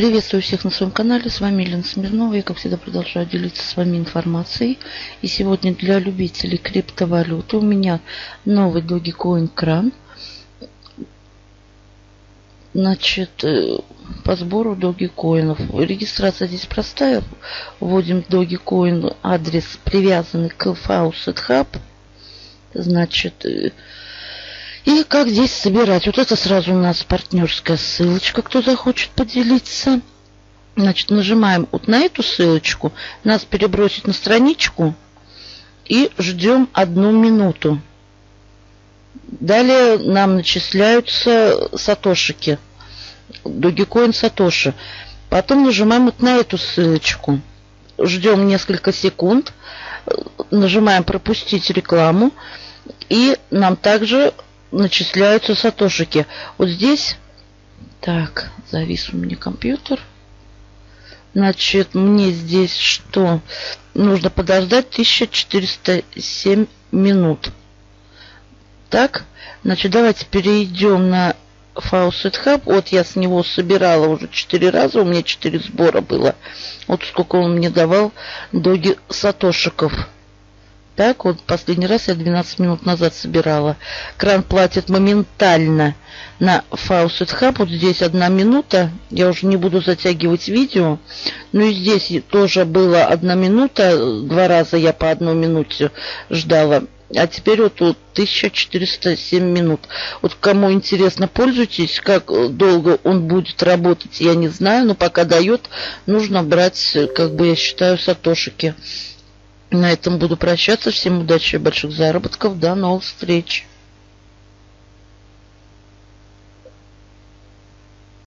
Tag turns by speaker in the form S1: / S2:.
S1: Приветствую всех на своем канале. С вами Елена Смирнова. Я, как всегда, продолжаю делиться с вами информацией. И сегодня для любителей криптовалюты у меня новый Dogecoin кран. Значит, э, по сбору Dogecoin. Регистрация здесь простая. Вводим Dogecoin адрес, привязанный к Faucet Hub. Значит, э, и как здесь собирать? Вот это сразу у нас партнерская ссылочка, кто захочет поделиться. Значит, нажимаем вот на эту ссылочку, нас перебросить на страничку и ждем одну минуту. Далее нам начисляются сатошики. Dogecoin сатоши. Потом нажимаем вот на эту ссылочку. Ждем несколько секунд. Нажимаем пропустить рекламу. И нам также начисляются сатошики. Вот здесь, так, завис у меня компьютер. Значит, мне здесь что? Нужно подождать 1407 минут. Так, значит, давайте перейдем на Faucet Hub. Вот я с него собирала уже 4 раза, у меня 4 сбора было. Вот сколько он мне давал доги сатошиков. Так, вот последний раз я 12 минут назад собирала. Кран платит моментально на Faucet Hub. Вот здесь одна минута. Я уже не буду затягивать видео. Ну и здесь тоже было одна минута. Два раза я по одной минуте ждала. А теперь вот, вот 1407 минут. Вот кому интересно, пользуйтесь. Как долго он будет работать, я не знаю. Но пока дает, нужно брать, как бы я считаю, сатошики. На этом буду прощаться. Всем удачи и больших заработков. До новых встреч.